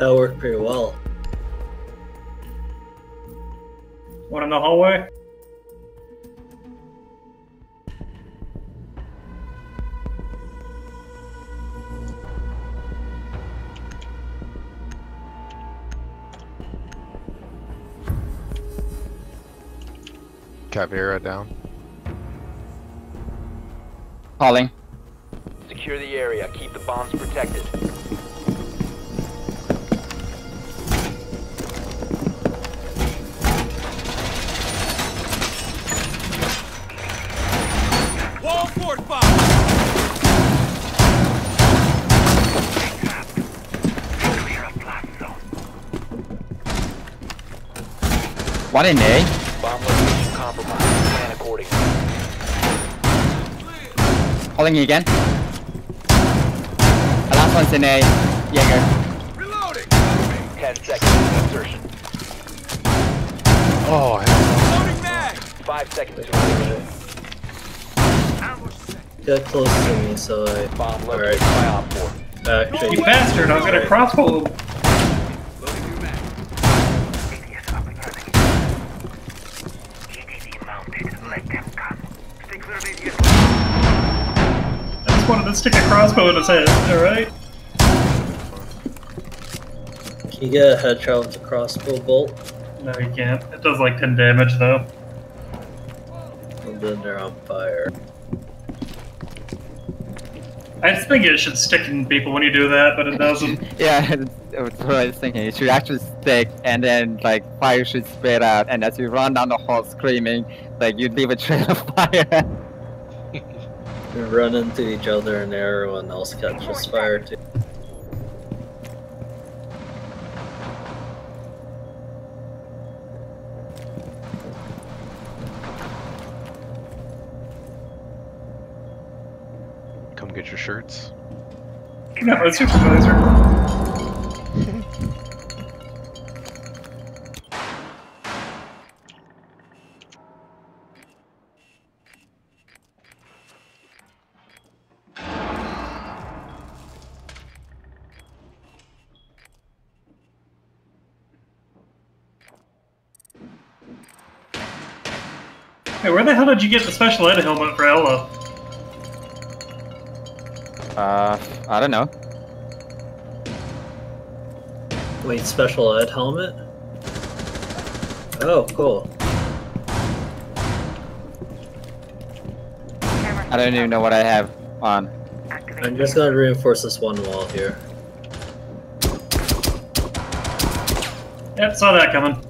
That worked pretty well. One in the hallway. Caveira down. Calling. Secure the area. Keep the bombs protected. One in A. Bomb location compromised. Plan accordingly. Calling again. The last one's in A. Jaeger. Ten seconds to insertion. Oh, hell Five seconds to insertion. Get close to me so I Bomb Alright. located by OPFOR. Uh, actually. You bastard! I was gonna crossbow. Him. I just wanted to stick a crossbow in his head. All right. Can you get a headshot with the crossbow bolt? No, you can't. It does like 10 damage though. And then they're on fire. I just think it should stick in people when you do that, but it doesn't. Yeah, that's what I was thinking. It should actually stick, and then like fire should spread out, and as you run down the hall screaming, like you leave a trail of fire. We run into each other and everyone else catches fire too. Come get your shirts. No, it's supervisor. Hey, where the hell did you get the special ed helmet for Ela? Uh, I don't know. Wait, special ed helmet? Oh, cool. I don't even know what I have on. I'm just gonna reinforce this one wall here. Yep, saw that coming.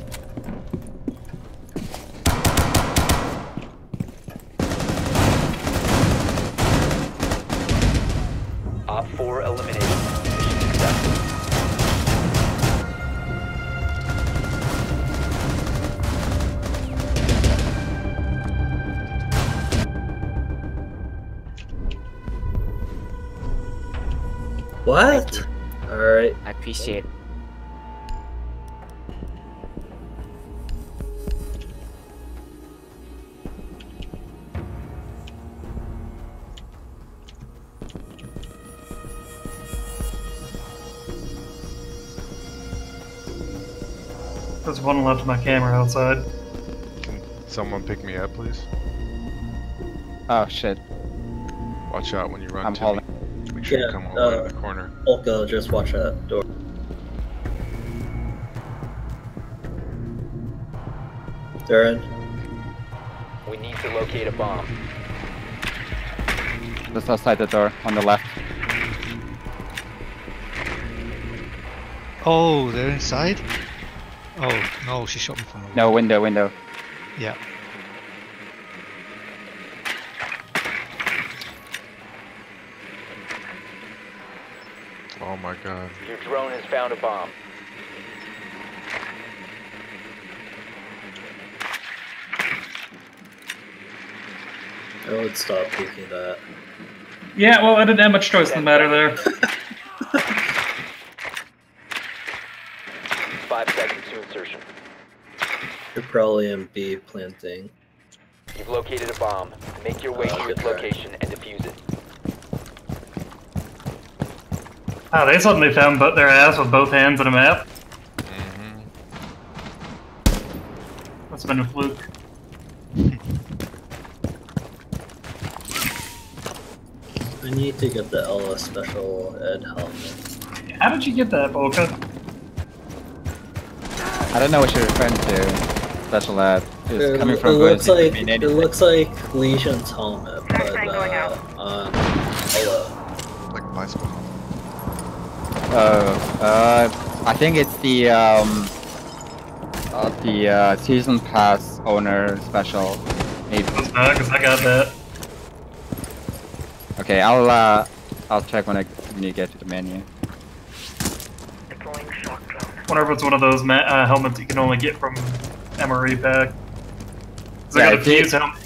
What? Alright. I appreciate it. There's one left of my camera outside. Can someone pick me up, please? Oh shit. Watch out when you run I'm to holding. Me. Make sure Yeah, come all the way uh, the corner. Polka, just watch that door. They're. We need to locate a bomb. Just outside the door on the left. Oh, they're inside? Oh, no, she shot me from the No window, window. Yeah. Oh my god. Your drone has found a bomb. I would stop thinking that. Yeah, well, I didn't have much choice in the matter there. Five seconds to insertion. You're probably in B planting. You've located a bomb. Make your way Uh, to its try. location and defuse it. Ah, they suddenly found but their ass with both hands and a map. hmm That's been a fluke. I need to get the LS special ed helmet. How did you get that, Boca? I don't know what you're referring to. Special ed. It's It, coming it from looks Buddhism, like could it looks like Legion's helmet, but uh, on Ela. Like bicycle. Uh, uh, I think it's the um, uh, the uh, season pass owner special. Maybe. Because I got that. Okay, I'll uh, I'll check when I when you get to the menu. wonder if it's one of those ma- uh, helmets you can only get from MRE pack. 'Cause I Yeah, got a I did. Fuze helmet.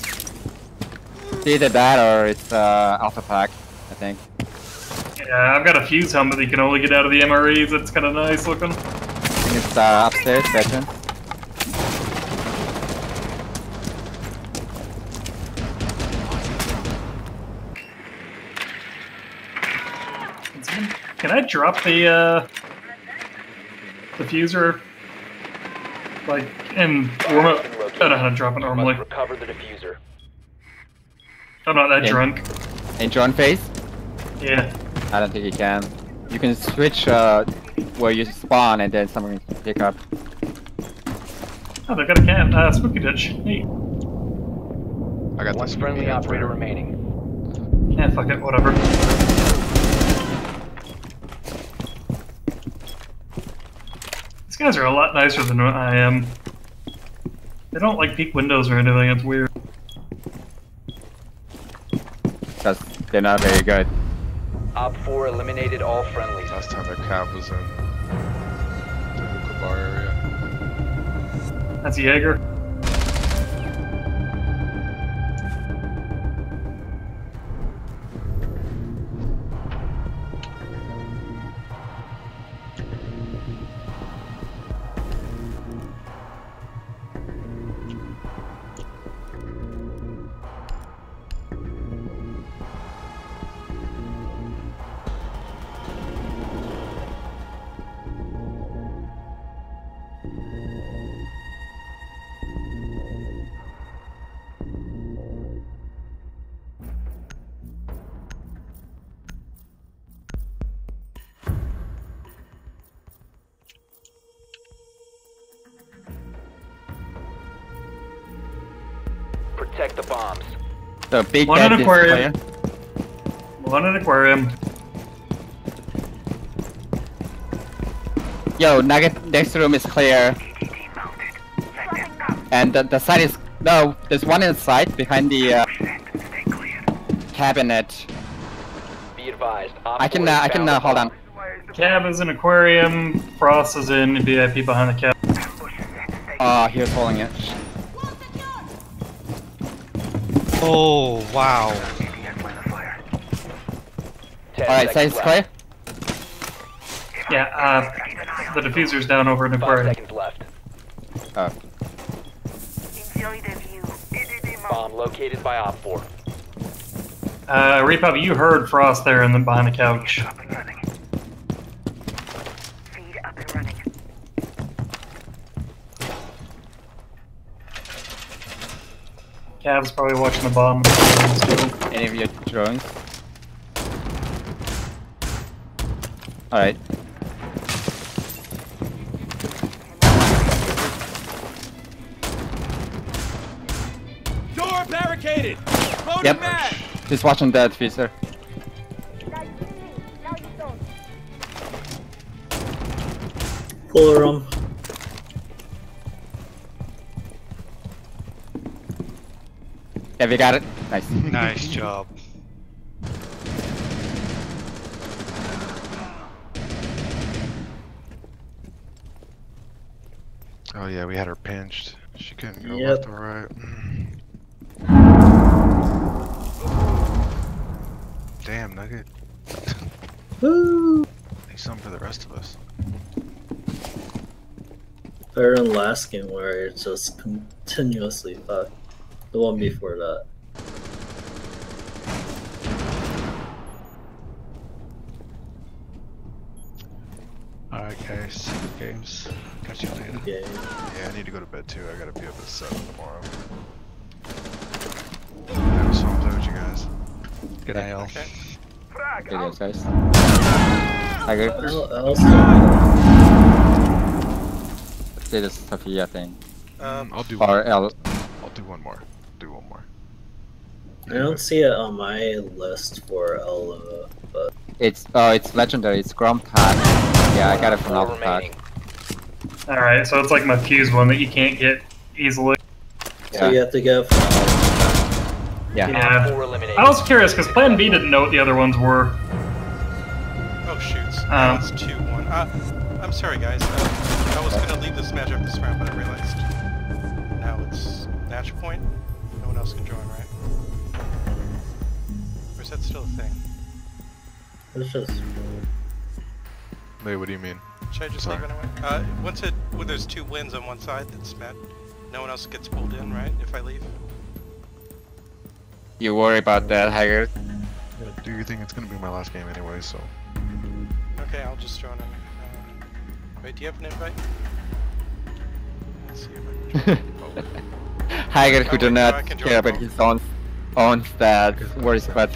It's either that or it's uh, Alpha Pack, I think. Yeah, I've got a Fuze helmet that you can only get out of the MREs. It's kind of nice looking. I think it's uh, upstairs, bedroom. Can I drop the uh, defuser? Like, and warm up? I don't know how to drop it You normally. must recover the defuser. I'm not that Yeah. drunk. In John face? Yeah. I don't think you can. You can switch uh, where you spawn and then someone can pick up. Oh, they've got a cat. Uh, spooky ditch. Neat. I got One friendly operator remaining. Yeah, fuck it, whatever. These guys are a lot nicer than I am. They don't like peek windows or anything, it's weird. Because they're not very good. OPFOR eliminated all friendlies. Last time their Cav was in the hookah bar area. That's Jaeger. Protect the bombs. So big One bad in aquarium. display. One in aquarium. Yo, Nugget next room is clear. And the, the side is no. There's one inside behind the uh, cabinet. Be advised. I can uh, I can uh, hold bomb. on. Cav is an aquarium. Frost is in VIP behind the Cav. Oh, he was holding it. Oh, wow. All right, side seconds is clear. Yeah, uh, the defuser's down over in Five aquarium. seconds left. Oh, Enjoy the view. Bomb located by OPFOR. Uh, Repub, you heard Frost there in the behind the couch. Up and running. Feed up and running. Cav's probably watching the bomb. any of your drones? All right. Door barricaded. Loading Yep. mag. Just watching that defuser. Cooler room. Have you got it? Nice. Nice job. Oh yeah, we had her pinched. She couldn't go Yep. left or right. Damn, Nugget. Woo! Need something for the rest of us. Better than last game where it's just continuously fucked. The one before that. Alright guys. Games. Catch you later. Okay. Yeah, I need to go to bed too. I gotta be up at 7 tomorrow. Yeah, so I'm there with you guys. Good night, all. Okay. Good news, guys. Tiger, Well, else say the Sophia thing. Um, I'll do Or one. L. I'll do one more. Do one more. I don't see it on my list for Ela, but It's oh, it's legendary. It's Grom Pack. Yeah, I got it from Four Alpha Pack. Alright, so it's like my Fuze one that you can't get easily. so you have to go from yeah. Yeah. Four. I was curious because Plan B didn't know what the other ones were. oh shoots. Um. Now it's 2 1. Uh, I'm sorry, guys. Uh, I was going to leave this match up this round, but I realized now it's match point. No one else can join, right? Or is that still a thing? It's just Wait, what do you mean? Should I just Sorry. leave anyway? Uh, once it, when there's two wins on one side that's met, no one else gets pulled in, right? If I leave? You worry about that, Tiger. Yeah, do you think it's gonna be my last game anyway? So Okay, I'll just join in. Uh, wait, do you have an invite? Let's see if I can join. oh. Tiger who do wait, no, not care about his own own stats worries about